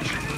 Watch.